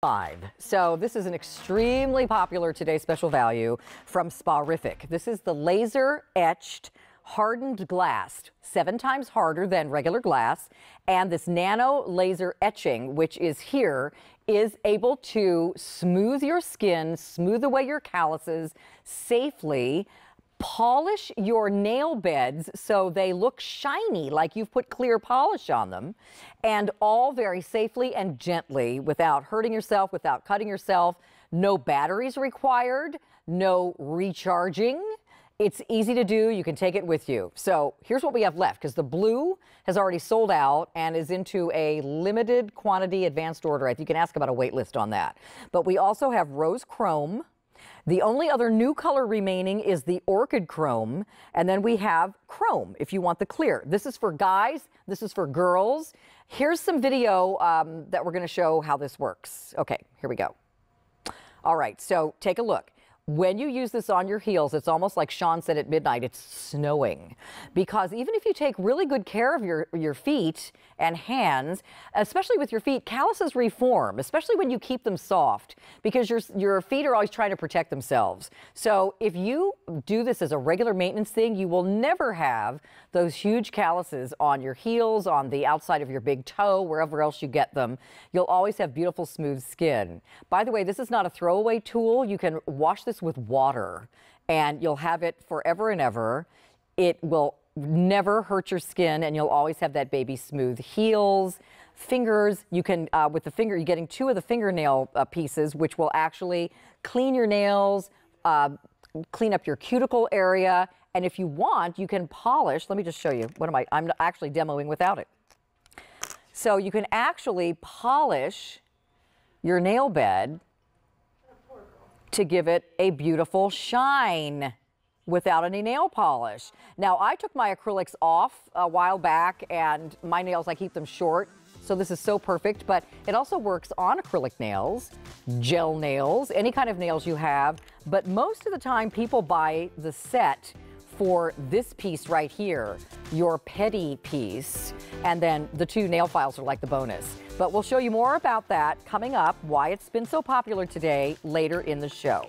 Five. So this is an extremely popular today special value from Spa-Rific. This is the laser etched hardened glass, seven times harder than regular glass. And this nano laser etching, which is here, is able to smooth your skin, smooth away your calluses safely polish your nail beds so they look shiny like you've put clear polish on them and all very safely and gently without hurting yourself, without cutting yourself. No batteries required, no recharging. It's easy to do. You can take it with you. So here's what we have left because the blue has already sold out and is into a limited quantity advanced order. If you can ask about a wait list on that. But we also have rose chrome. The only other new color remaining is the orchid chrome. And then we have chrome if you want the clear. This is for guys. This is for girls. Here's some video um, that we're going to show how this works. Okay, here we go. All right, so take a look. When you use this on your heels, it's almost like Sean said at midnight, it's snowing. Because even if you take really good care of your, your feet and hands, especially with your feet, calluses reform, especially when you keep them soft, because your, your feet are always trying to protect themselves. So if you do this as a regular maintenance thing, you will never have those huge calluses on your heels, on the outside of your big toe, wherever else you get them. You'll always have beautiful, smooth skin. By the way, this is not a throwaway tool. You can wash this with water and you'll have it forever and ever. It will never hurt your skin and you'll always have that baby smooth heels fingers you can uh, with the finger you're getting two of the fingernail uh, pieces which will actually clean your nails uh, clean up your cuticle area and if you want you can polish let me just show you what am i i'm actually demoing without it so you can actually polish your nail bed to give it a beautiful shine without any nail polish. Now, I took my acrylics off a while back and my nails, I keep them short. So this is so perfect, but it also works on acrylic nails, gel nails, any kind of nails you have. But most of the time people buy the set for this piece right here, your pedi piece, and then the two nail files are like the bonus. But we'll show you more about that coming up, why it's been so popular today later in the show.